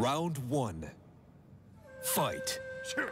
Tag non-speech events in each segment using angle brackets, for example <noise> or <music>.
Round one. Fight. KO.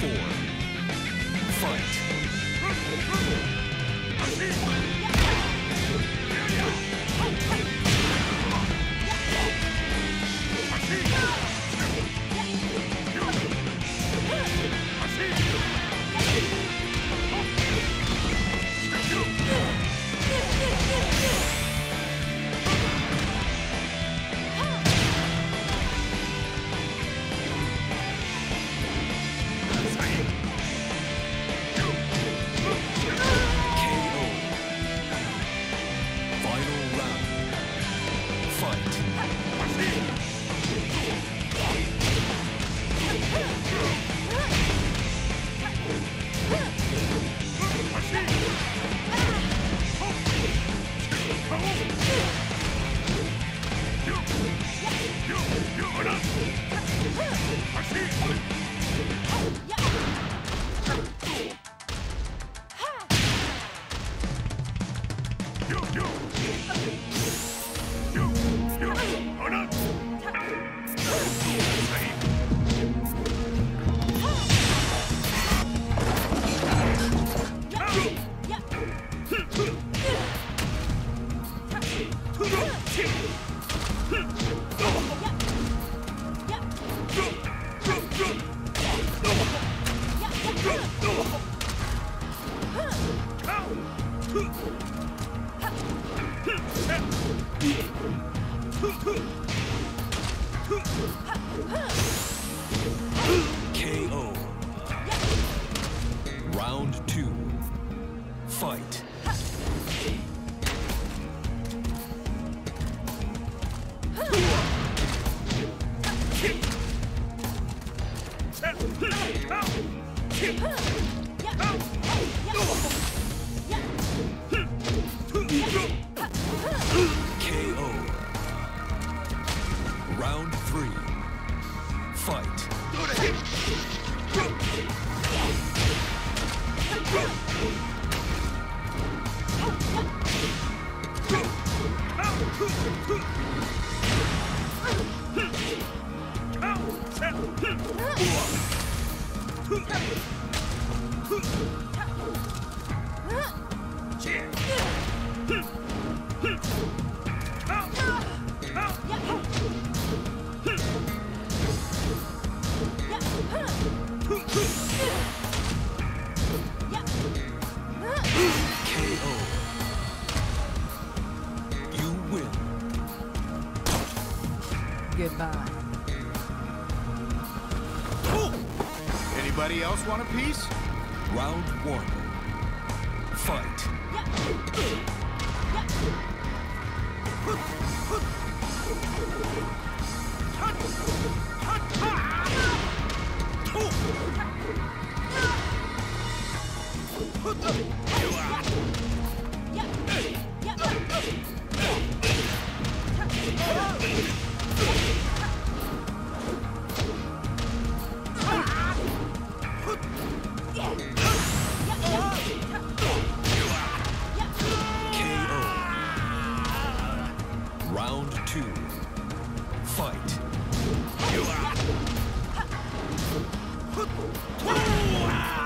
Four. Fight. Fight. Anybody else want a piece? Round one. Fight. Fight. KO.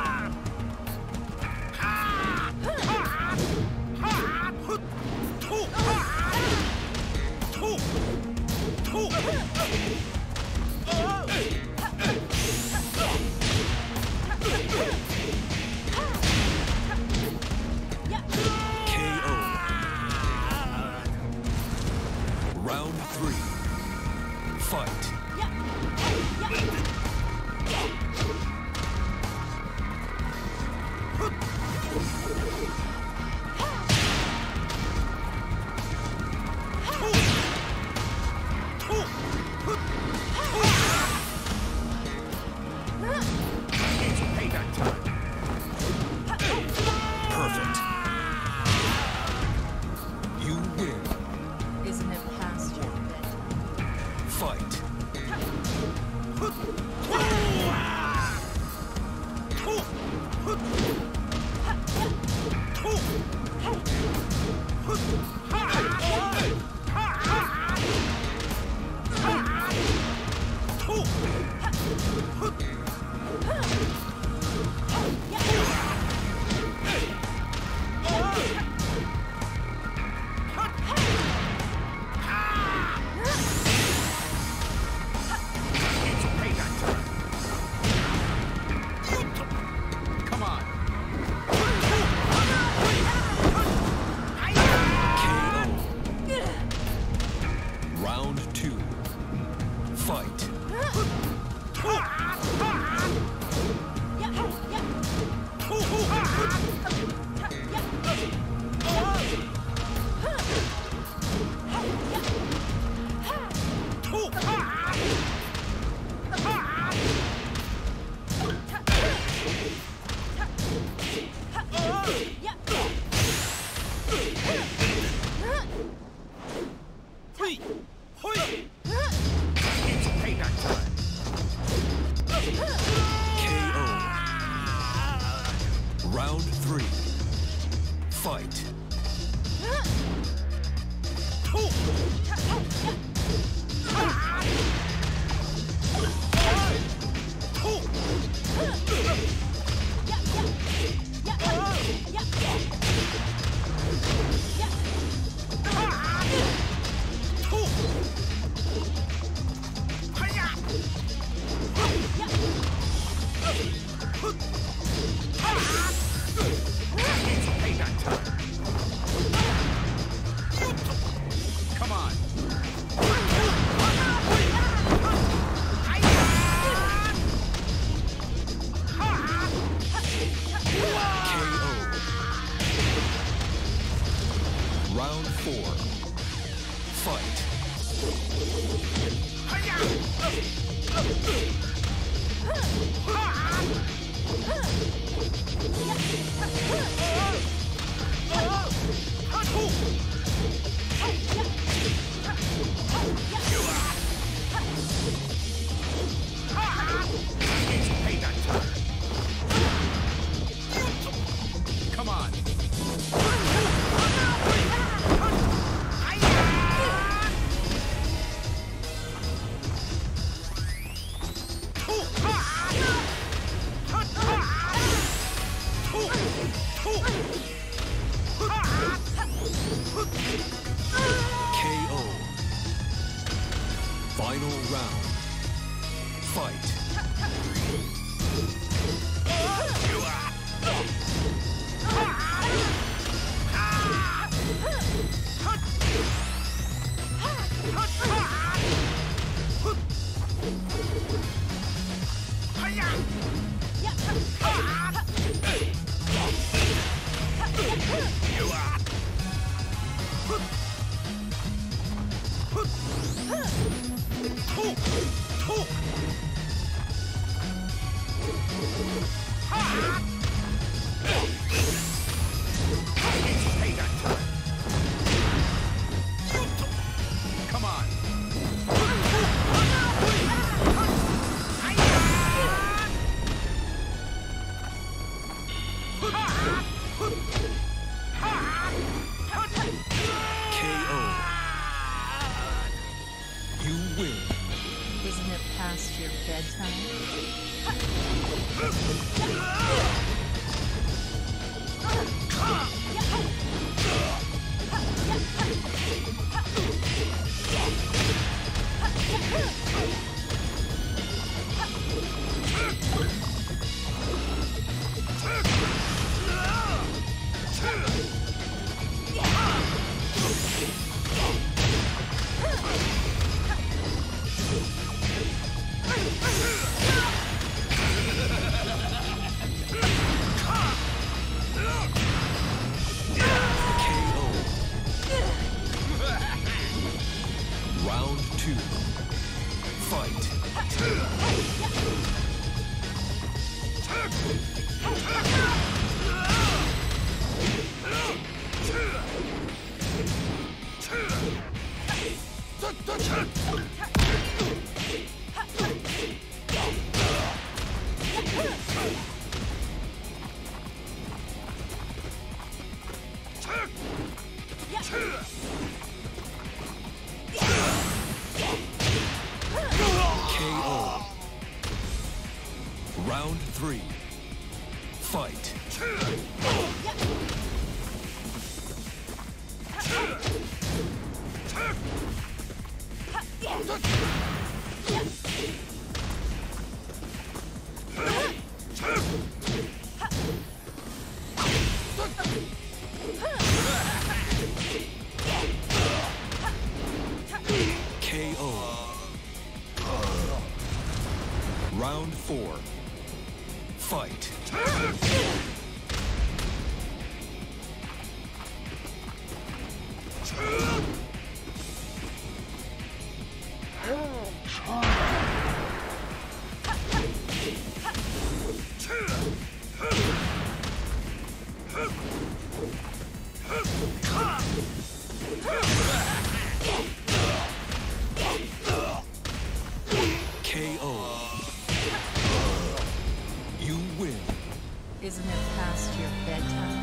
Past your bedtime?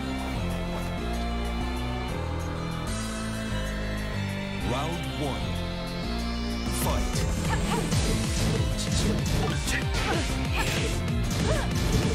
Round one. Fight. <laughs>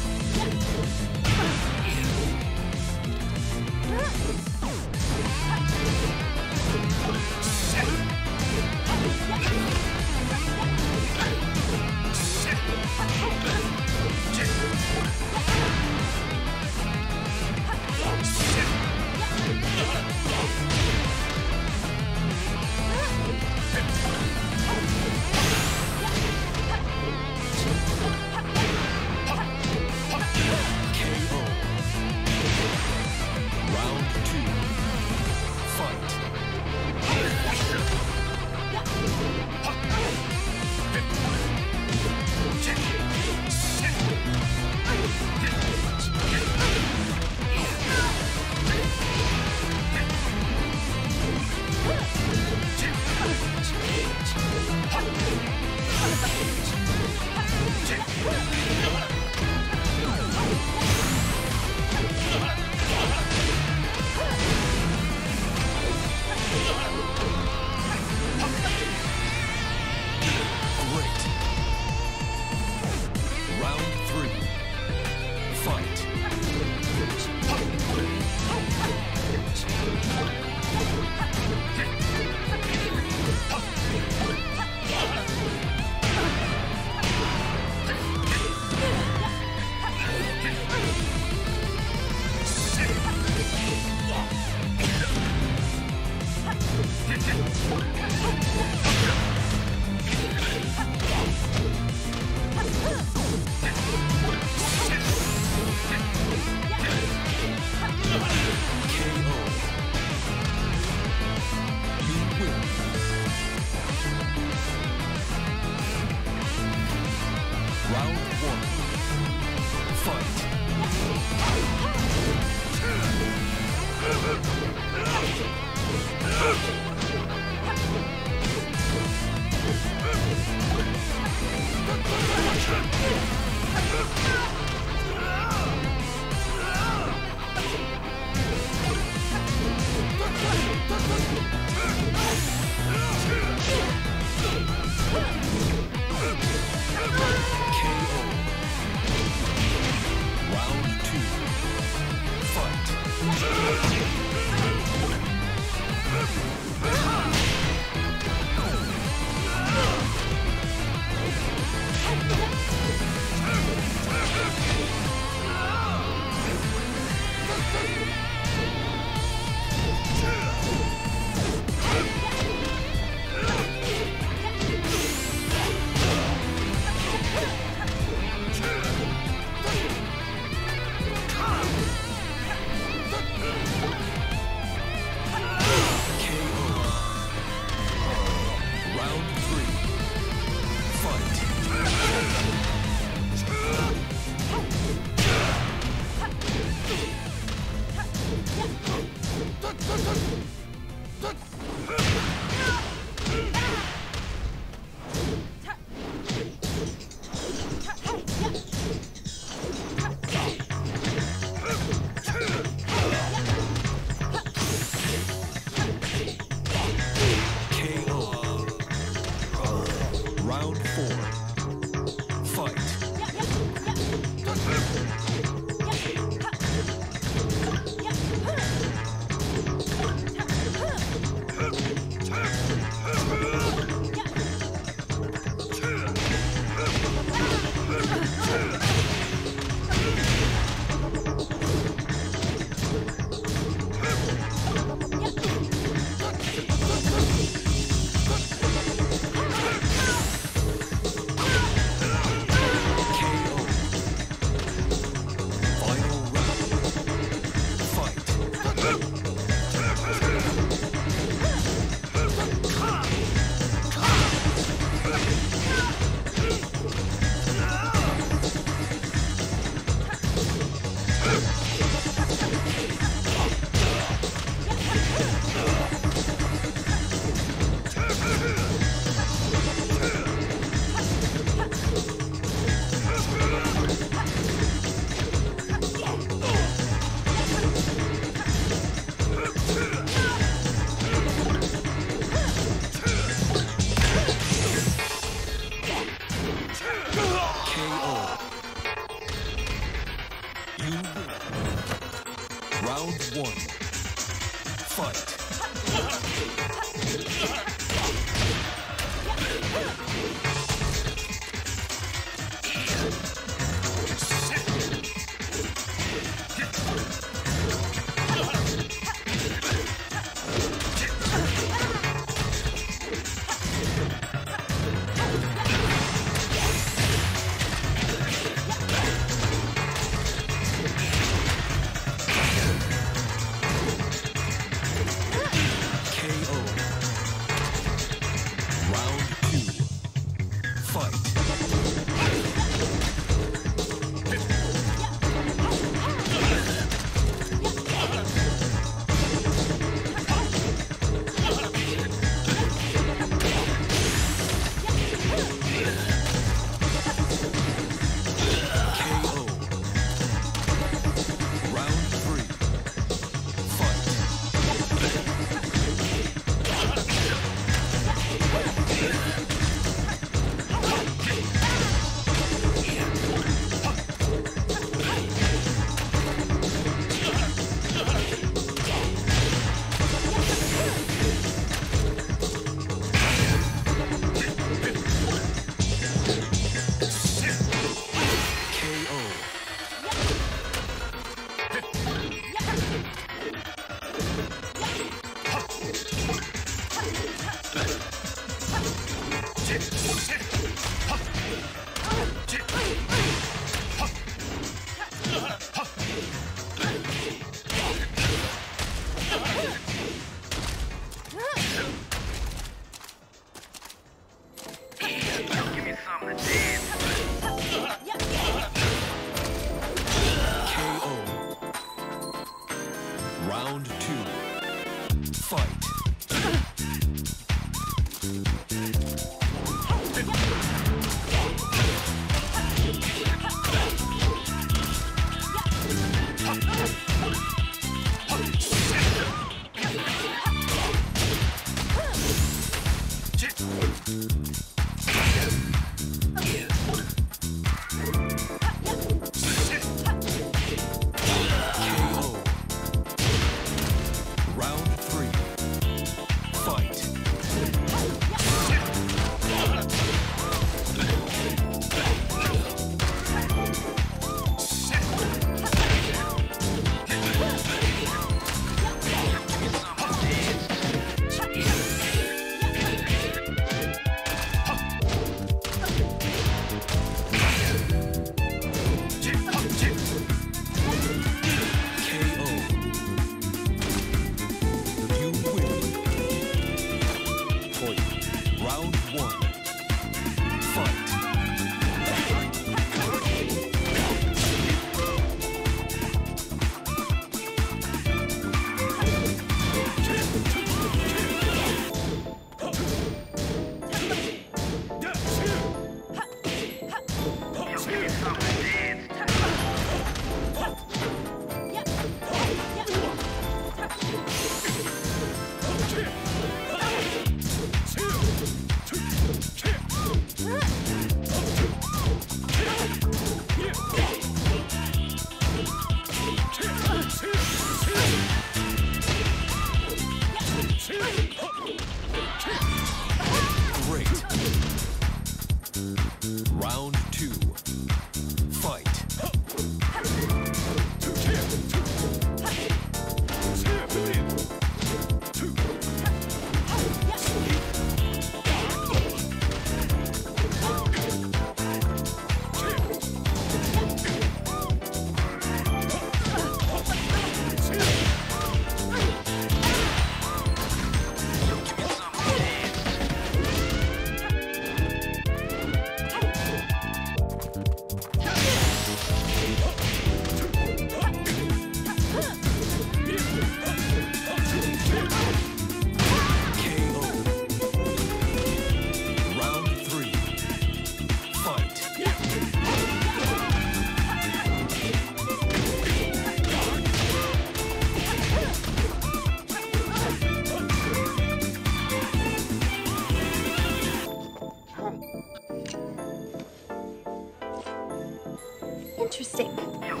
Interesting. Round